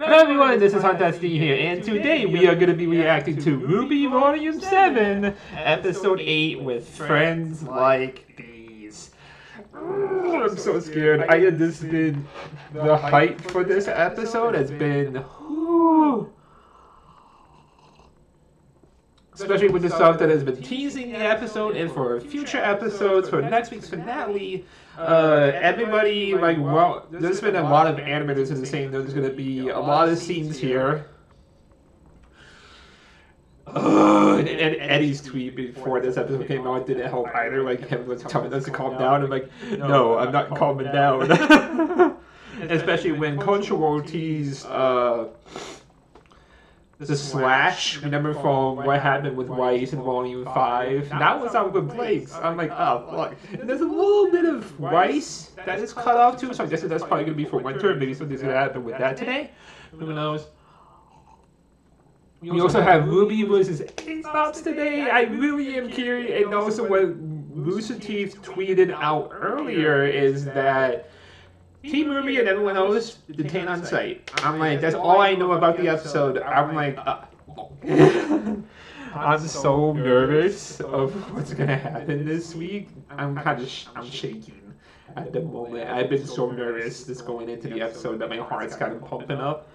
Hello everyone, this is Fantastic here, and today we are going to be reacting to RWBY Volume 7, Episode 8 with friends like these. Oh, I'm so scared. I had this been the hype for this episode has been especially with the stuff that has been teasing the episode and for future episodes for next week's finale. Uh, everybody like well, there's been a lot of animators that are saying there's going to be a lot of scenes here. Uh, and, and Eddie's tweet before this episode came out didn't help either. Like him was telling us to calm down. I'm like, no, I'm not calming down. Especially when Cultural teased uh, the slash. Remember from what happened with Weiss in Volume Five? That was out with Blake's. I'm like, oh fuck. There's a little bit of Weiss that is cut off too, so I'm guessing that's probably gonna be for winter. Maybe something's gonna happen with that today. Who knows? We also have Ruby versus Ace Ops today. I really am curious. And also, what Rooster Teeth tweeted out earlier is that Team Ruby and everyone else detained on site. I'm like, that's all I know about the episode. I'm like, uh, I'm so nervous of what's gonna happen this week. I'm kind of, sh- I'm shaking at the moment. I've been so nervous just going into the episode that my heart's kind of pumping up.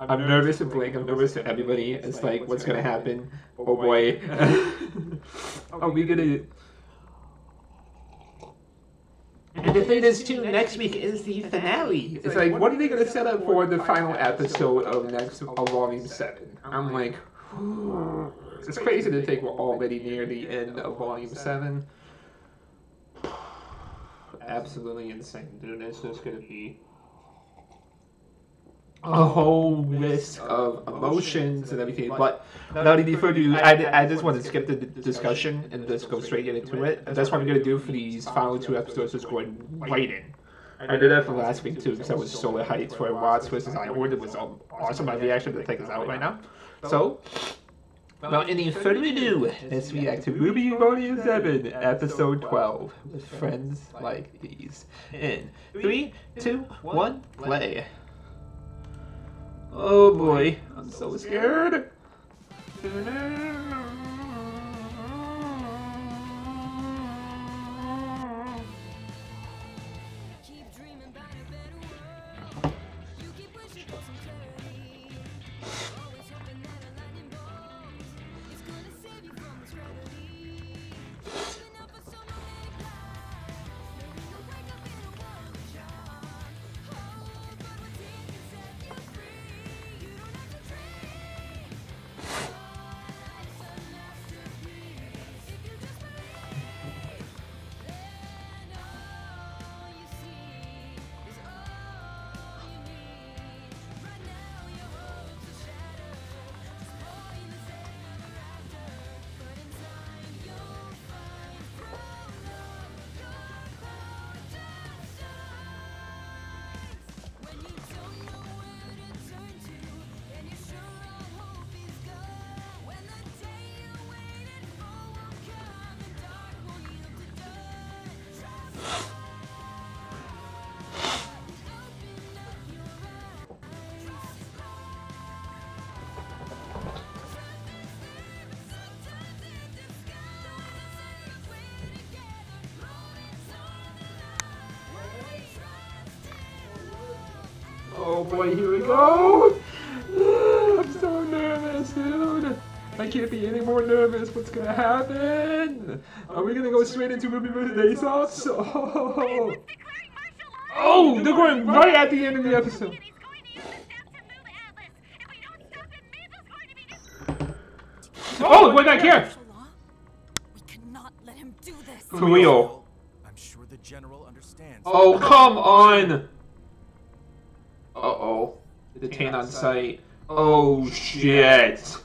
I'm nervous and Blake. I'm nervous for everybody. It's like, what's gonna happen? Oh boy. Are we gonna? And the thing is, too, next week is the finale. It's like, what are they gonna set up for the final episode of next of Volume Seven? I'm like, it's crazy to think we're already near the end of Volume Seven. Absolutely insane, dude. It's just gonna be a whole list of emotions and everything. But without any further ado, I, I just want to skip the discussion and just go straight into it. And that's what I'm going to do for these final two episodes, just going right in. I did that for last week too because I was so hyped for Watts versus Ironwood. It was awesome. My reaction to take us out right now. So, without any further ado, let's react to RWBY Volume 7, Episode 12, with friends like these. In 3, 2, 1, play. Oh boy, I'm so scared. Oh boy, here we go! I'm so nervous, dude! I can't be any more nervous. What's gonna happen? Are we gonna go straight into RWBY vs. Ace Ops? Oh! Oh, they're going right at the end of the episode. Oh, look back here! We cannot let him do this. For real. I'm sure the general understands. Oh, come on! Uh oh. Detained on site. Oh, shit.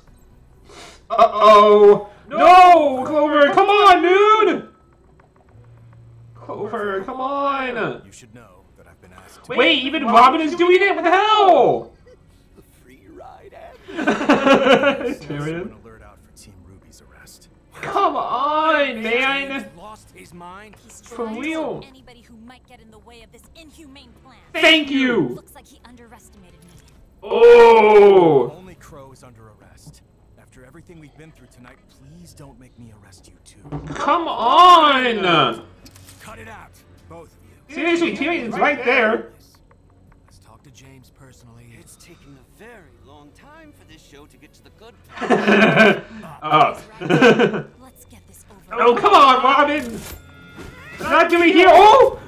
Uh oh. No! Clover, come on, dude! Clover, come on! You should know that I've been asked to Wait, even Robyn is doing it? What the hell? the free ride. Tyrian? Come on, man! He's lost his mind. He's For real. anybody who might get in the way of this inhumane plan. Thank you! Looks like he underestimated me. For real! Thank you. Thank you! Oh! Only Qrow is under arrest. After everything we've been through tonight, please don't make me arrest you too. Come on! Cut it out, both of you. Seriously, Tyrian's right there. Let's talk to James personally. It's taken a very long time for this show to get to the good part. oh. Let's get this over. Oh, come on, Robyn! Not doing here. Oh!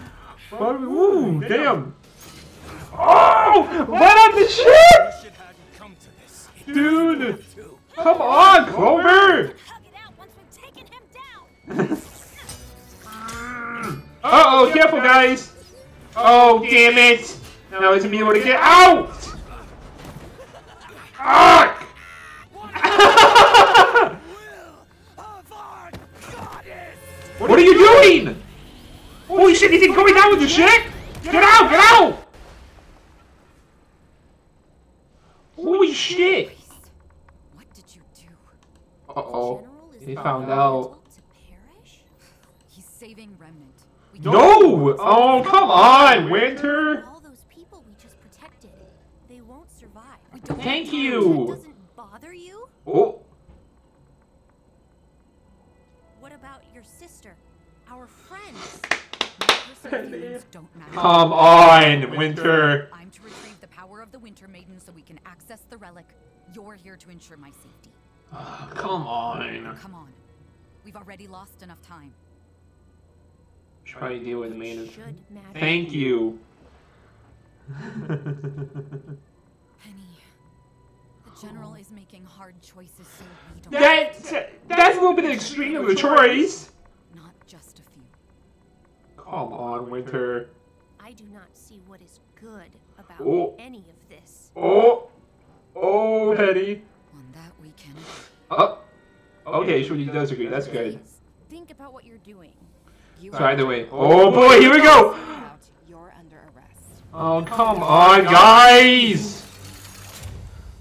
Robyn, ooh, damn. Oh! Right on the ship! Dude! Come on, Clover! Hug it out once we've taken him down. Uh oh, careful, guys! Oh, damn it! Now it's me able to get out! Shit, he's down with the shit! Get out, get out! Holy shit! What did you do? Uh oh. General is He found out. He's saving Remnant. No! Oh, come on, Winter! All those people we just protected, they won't survive. We don't Thank you! doesn't bother you? Oh, What about your sister? Our friends? personal feelings don't matter. Come on, Winter! I'm to retrieve the power of the Winter Maiden so we can access the relic. You're here to ensure my safety. Ah, come on. Come on. We've already lost enough time. Try to deal with me. Should matter. Thank you. Penny. The General is making hard choices so we don't that that's a little bit extreme of a choice. not just a few. Come on, Winter. I do not see what is good about Oh. any of this. Oh, oh, Hetty. On that we can Oh, okay. She does agree. That's good. Think about what you're doing. you So either way. Oh boy, here we go. You're under arrest. Oh come on, guys.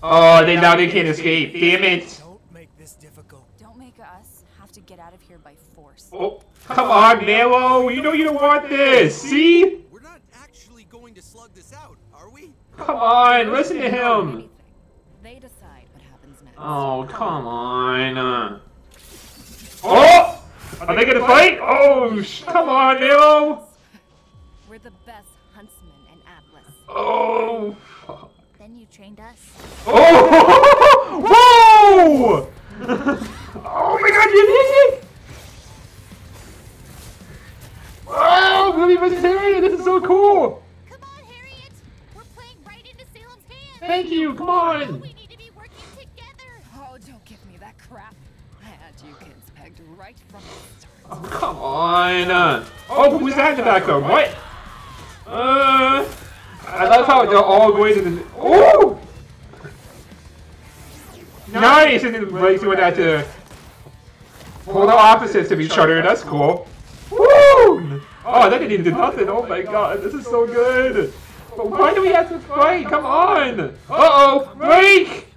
Oh, they now they can't escape. Damn it. Don't make this difficult. Don't make us have to get out of here by force. Oh, come on, Melo. You know you don't want this. See? We're not actually going to slug this out, are we? Come on, listen to him. They decide what happens next. Oh, come on. Uh. Oh! Are they gonna fight? Oh, sh- come on, Nemo! We're the best huntsmen in Atlas. Oh! fuck. Then you trained us. Oh! Whoa! right from the start. Oh, come on! Uh, Oh, who's that in the back background? What? Uh, I love how they're all going to the. Oh! Nice! And then Blake's doing that to polar opposites of each other. That's cool. Woo! Oh, that didn't even do nothing. Oh my god, this is so good. But why do we have to fight? Come on! Uh oh! Blake!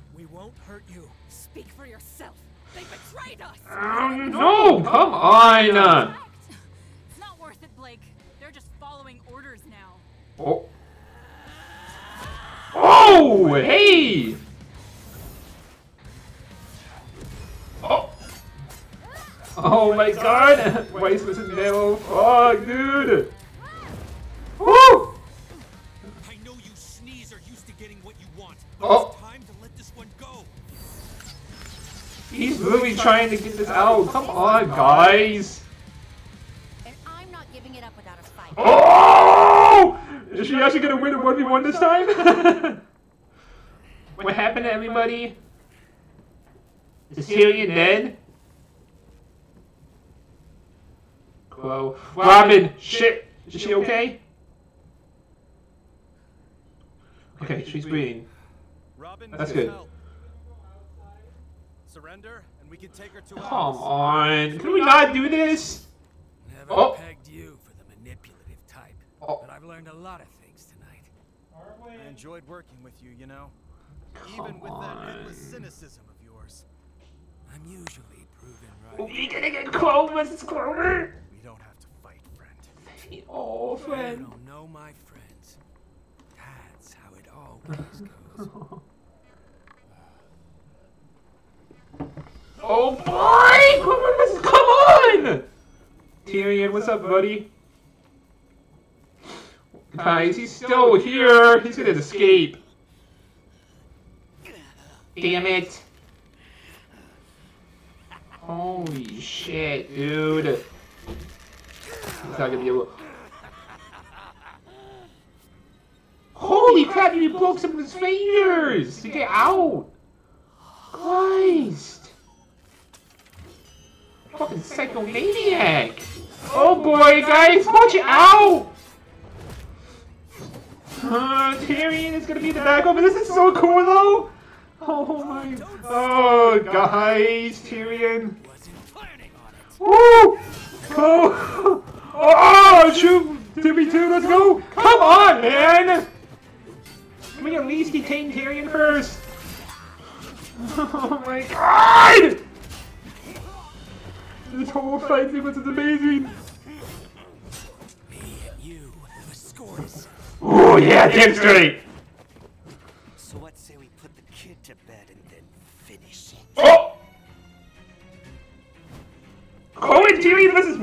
Betrayed. Um, no! Come on! Uh, It's not worth it, Blake. They're just following orders now. Oh. Oh, hey! Oh. Oh my god! Weiss was in Melo. Fuck, dude! Woo! I know you sneeze are used to getting what you want, Oh. He's really trying to get this out. Come on, guys! And I'm not giving it up without a fight. Oh! Is she actually gonna win a 1v1 this time? what happened to everybody? Is Tyrian dead? Whoa. Robyn! Shit! Is she okay? Okay, she's breathing. Robyn, That's good. Help. Surrender, and we can take her to Come Atlas. on! Can we not do this? Never Oh. pegged you for the manipulative type, Oh. but I've learned a lot of things tonight. I enjoyed working with you, you know. Even with that endless cynicism of yours. I'm usually proven Are right. we gonna get Clover versus Clover? We don't have to fight, friend. Oh, You friend. don't know my friends. That's how it all Oh boy! Come on! Tyrian, what's up, buddy? Guys, he's still here. He's gonna escape. Damn it. Holy shit, dude. He's not gonna be able Holy crap, you broke some of his fingers get out! Christ! Fucking psychomaniac! Oh boy, guys, watch out! Uh, Tyrian is gonna be the back over. This is so cool though! Oh my. Oh, guys, Tyrian. Woo! Oh! Oh, shoot! 2v2, let's go! Come on, man! Can we at least detain Tyrian first? Oh my god! This whole fight sequence is amazing! Me and you, the score is Oh yeah, damn straight! So what say we put the kid to bed and then finish it? Oh! Cohen Tyrian versus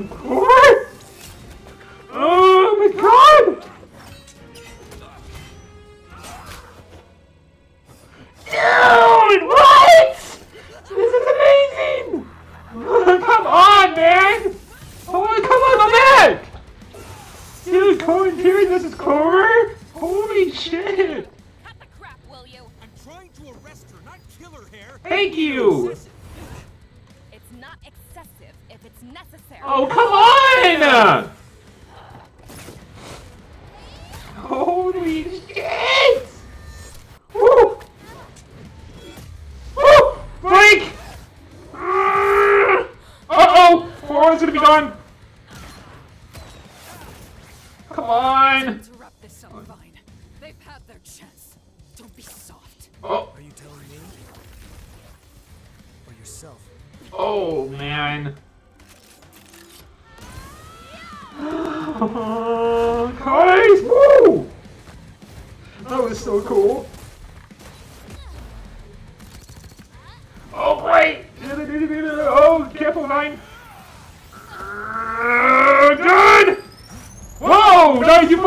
gonna be gone!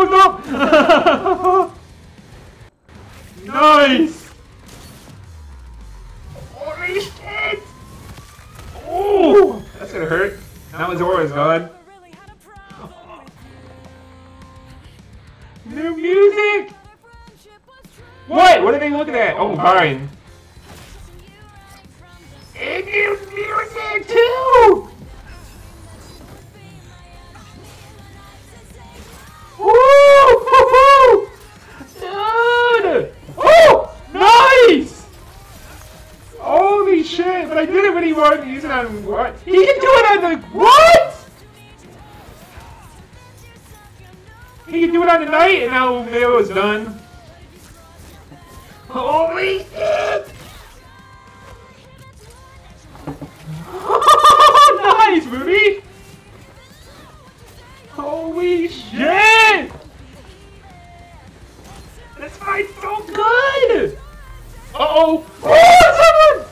Whoa! Nice, you fucked up. nice. Holy shit! Oh, that's gonna hurt. Now his aura is gone. Never really had a problem with New music. my friendship was true. What? What are they looking at? Oh, fine. Kissing you right from the And new music too. Dude! Oh! Nice! Holy shit! But I did it when he on what? He can do it on the what? He can do it on the night, and now Mayo is done. Holy shit! nice, movie! Holy shit! This fight's so good! Uh-oh! Oh,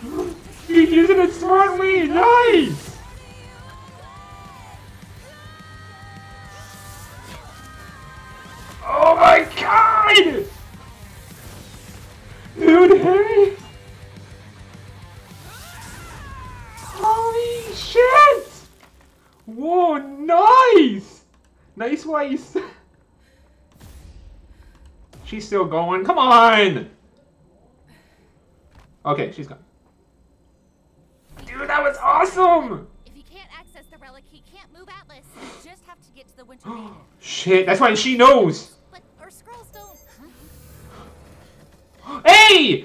someone! He's using it smartly! Nice! Oh my god! Dude, hey! Holy shit! Whoa, nice! Nice waist. She's still going. Come on! Okay, she's gone. Dude, that was awesome! If he can't access the relic, he can't move Atlas. You just have to get to the Winter Maiden. Shit, that's why she knows! But our scrolls don't. Hey!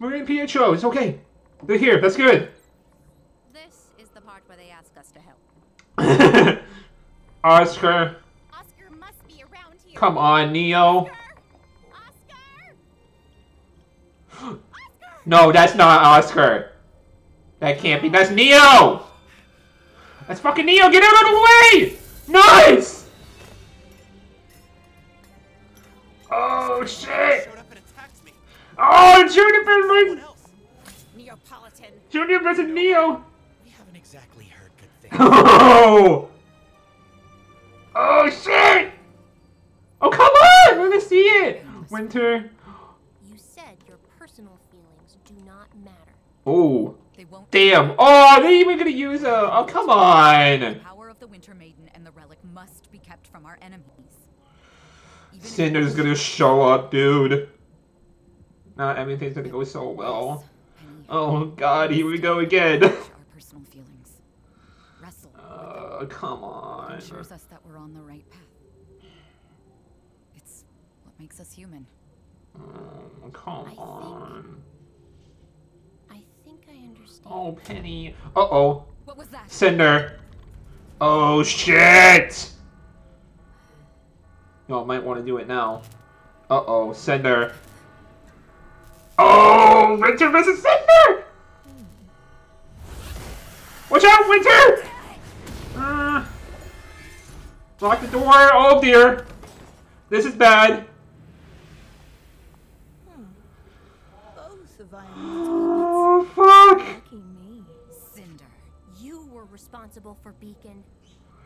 Maria and Pietro, it's okay. They're here, that's good. This is the part where they ask us to help. Oscar, Oscar must be around here. come on, Neo. Oscar! No, that's not Oscar. That can't be. That's Neo. That's fucking Neo. Get out of the way. Nice. Oh shit! Showed up and attacked me. Oh, Juniper versus? Neapolitan. Junior versus Neo. We haven't exactly heard good things. Oh! Oh shit! Oh come on! Let me see it. Winter. You said your personal feelings do not matter. Oh. Damn. Oh, they even gonna use a. Oh come on. The power of the Winter Maiden and the relic must be kept from our enemies. Cinder's gonna show up, dude. Not everything's gonna go so well. Oh god, here we go again. our personal feelings. Wrestle. Uh, come on. ensures us that we're on the right path. It's what makes us human. Oh, come on. I think I understand. Oh, Penny. Uh oh. What was that? Cinder. Oh shit! Y'all might want to do it now. Uh oh, Cinder. Oh, Winter versus Cinder! Watch out, Winter! Uh, lock the door. Oh dear. This is bad. Both of Iron's Oh fuck! lucky me. Cinder. You were responsible for Beacon.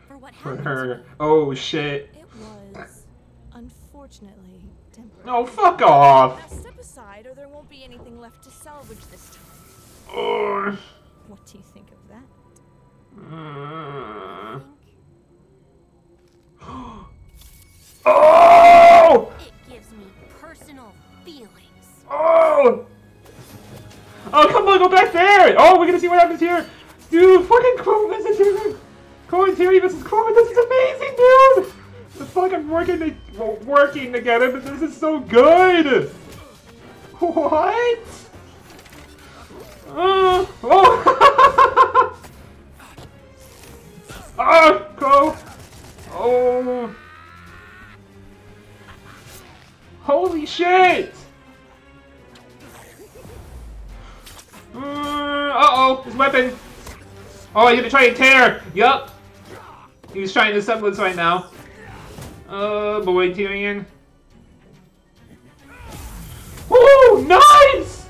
For what For happened to her. Oh shit. It was, unfortunately, temporary. No, fuck off. Now step aside, or there won't be anything left to salvage this time. Oh. What do you think of that? Mm. I Oh! it gives me personal feelings. Oh! Oh, come on, go back there! Oh, we're gonna see what happens here! Dude, fucking versus Terry! Clover Terry versus Clover, this is amazing, dude! The fucking working, to, well, working together, but this is so good! What? Uh, oh! ah, go! Oh! Holy shit! Oh, his weapon. Oh, he's gonna try and tear. Yup. He's trying to sublance right now. Oh boy, Tyrian. Woo! Nice!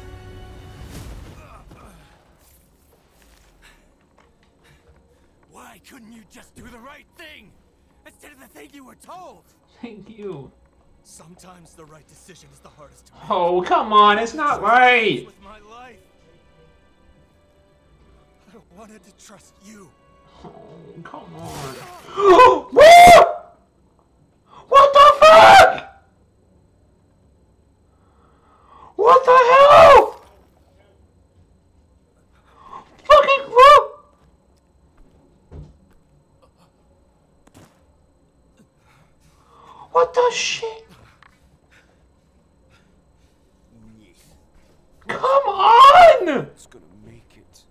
Why couldn't you just do the right thing? Instead of the thing you were told? Thank you. Sometimes the right decision is the hardest. Oh, come on, it's not right. With my life. I wanted to trust you. Oh, come on. what? What the fuck? What the hell? Fucking what? What the shit? Come on! It's gonna make it.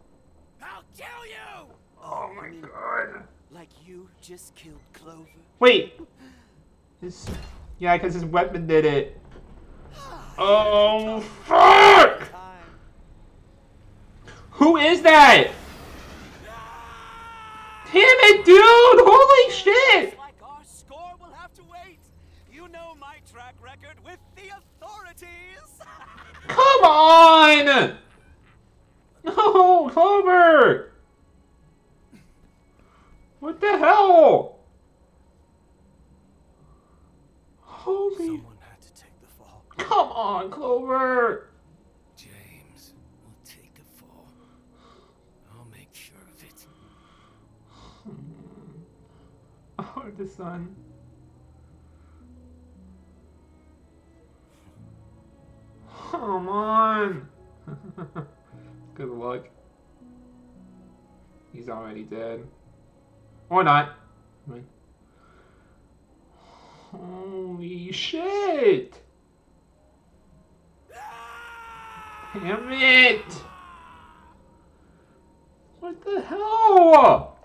I'll kill you! Oh my god. Like you just killed Clover. Wait. His, yeah, because his weapon did it. Oh, fuck! Who is that? Damn it, dude! Holy shit! Like our score will have to wait. You know my track record with the authorities. Come on! No, Clover! What the hell? Holy... Someone had to take the fall. Come on, Clover! James will take the fall. I'll make sure of it. Hmm. Oh, the sun. Come on! Luck. He's already dead. Or not. Holy shit! Damn it! What the hell?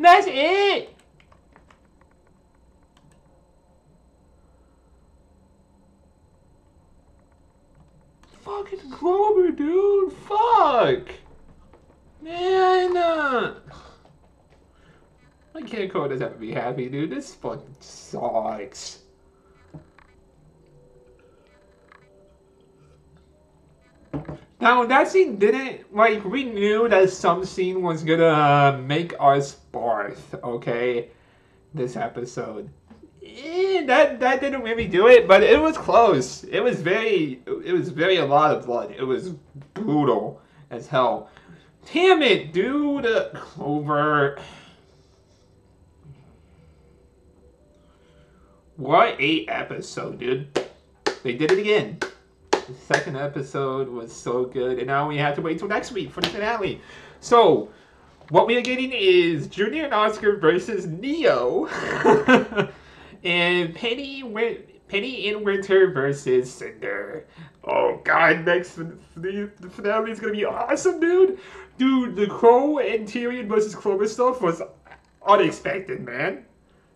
That's it! fucking Clover, dude! Fuck! Man! Uh, my Kanko doesn't have to be happy, dude. This fucking sucks. Now, that scene didn't, like, we knew that some scene was gonna uh, make us Barth. okay? This episode. That that didn't really do it, but it was close. It was very it was very a lot of blood. It was brutal as hell. Damn it, dude! Uh, Clover. What a episode, dude. They did it again. The second episode was so good, and now we have to wait till next week for the finale. So, what we are getting is Junior and Oscar versus Neo, and Penny Win- Penny in Winter versus Cinder. Oh God, next the, the finale is gonna be awesome, dude. Dude, the Qrow and Tyrian versus Clover stuff was unexpected, man.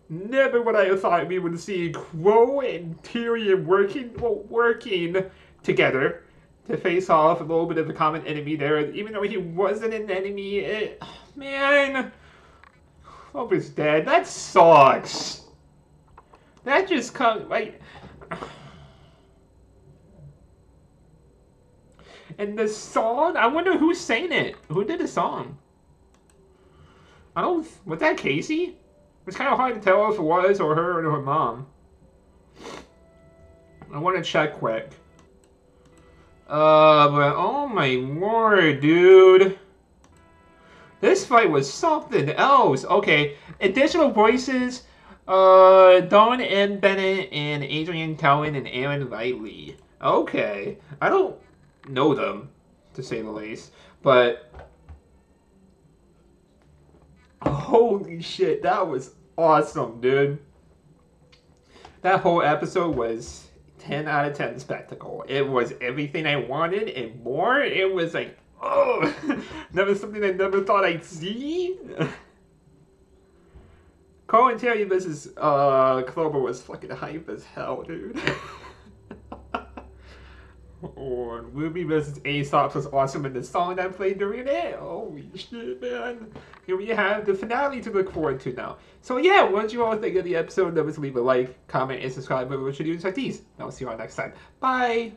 Never would I have thought we would see Qrow and Tyrian working well, working together to face off a little bit of a common enemy there. Even though he wasn't an enemy, it, man, Clover's dead. That sucks. That just comes like. And the song, I wonder who sang it. Who did the song? I don't. Was that Casey? It's kind of hard to tell if it was or her or her mom. I want to check quick. Uh, but oh my lord, dude. This fight was something else. Okay, additional voices. Uh, Dawn M. Bennett and Adrian Cowan and Aaron Riley. Okay, I don't know them, to say the least, but Holy shit, that was awesome, dude. That whole episode was 10 out of 10 spectacle. It was everything I wanted and more. It was like, oh, that was something I never thought I'd see. Terry versus uh, Clover was fucking hype as hell, dude. Or Ruby versus Ace Ops was awesome, and the song that played during it, holy shit, man! Here we have the finale to look forward to now. So yeah, what did you all think of the episode? Never leave a like, comment, and subscribe. But what should do like these. I'll see you all next time. Bye.